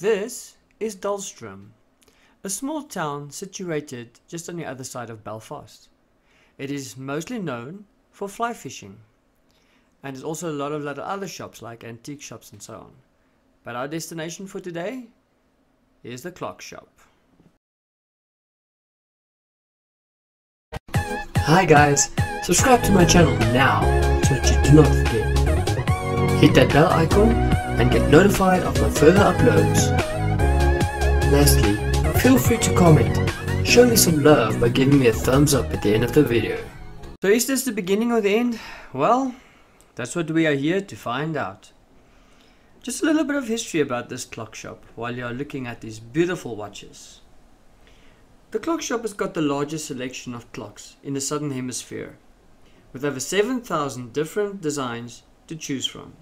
This is Dullstroom, a small town situated just on the other side of Belfast. It is mostly known for fly fishing, and there's also a lot of little other shops like antique shops and so on. But our destination for today is the clock shop. Hi guys, subscribe to my channel now so that you do not forget. Hit that bell icon and get notified of my further uploads. Lastly, feel free to comment. Show me some love by giving me a thumbs up at the end of the video. So is this the beginning or the end? Well, that's what we are here to find out. Just a little bit of history about this clock shop while you are looking at these beautiful watches. The clock shop has got the largest selection of clocks in the southern hemisphere, with over 7,000 different designs to choose from.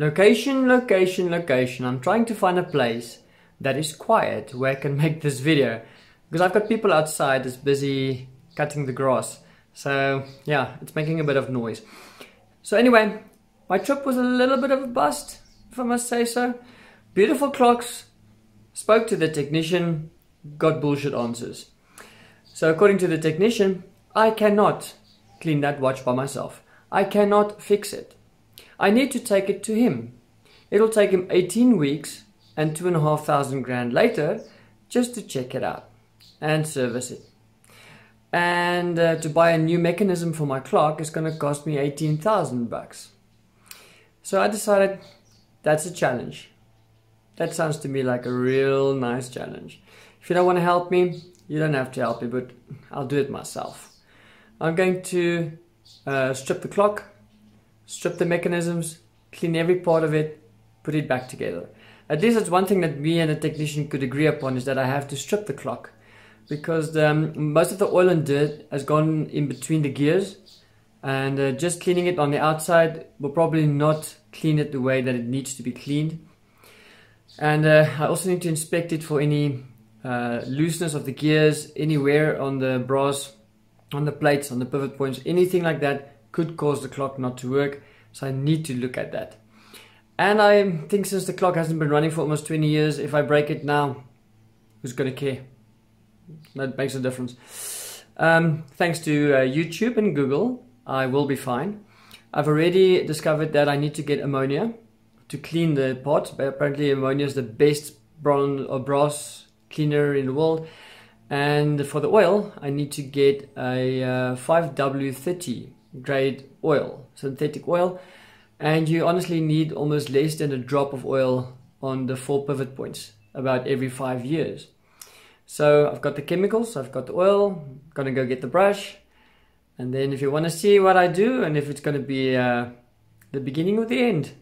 Location, location, location. I'm trying to find a place that is quiet where I can make this video because I've got people outside that's busy cutting the grass. So yeah, it's making a bit of noise. So anyway, my trip was a little bit of a bust, if I must say so. Beautiful clocks. Spoke to the technician. got bullshit answers. So according to the technician, I cannot clean that watch by myself. I cannot fix it. I need to take it to him. It'll take him 18 weeks and two and a half thousand grand later just to check it out and service it. And uh, to buy a new mechanism for my clock is going to cost me 18,000 bucks. So I decided that's a challenge. That sounds to me like a real nice challenge. If you don't want to help me, you don't have to help me, but I'll do it myself. I'm going to uh, strip the clock, strip the mechanisms, clean every part of it, put it back together. At least that's one thing that me and the technician could agree upon is that I have to strip the clock because the, um, most of the oil and dirt has gone in between the gears and uh, just cleaning it on the outside will probably not clean it the way that it needs to be cleaned. And uh, I also need to inspect it for any uh, looseness of the gears, anywhere on the brass, on the plates, on the pivot points, anything like that could cause the clock not to work. So I need to look at that. And I think since the clock hasn't been running for almost 20 years, if I break it now, who's going to care? That makes a difference. Um, thanks to uh, YouTube and Google, I will be fine. I've already discovered that I need to get ammonia to clean the pot. But apparently, ammonia is the best bronze or brass cleaner in the world. And for the oil, I need to get a uh, 5W30 grade oil, synthetic oil. And you honestly need almost less than a drop of oil on the four pivot points about every five years. So I've got the chemicals, I've got the oil, I'm gonna go get the brush. And then if you wanna see what I do and if it's gonna be uh, the beginning or the end,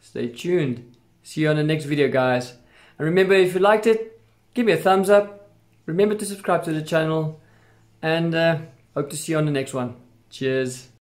stay tuned. See you on the next video guys. And remember if you liked it, give me a thumbs up. Remember to subscribe to the channel and uh, hope to see you on the next one. Cheers.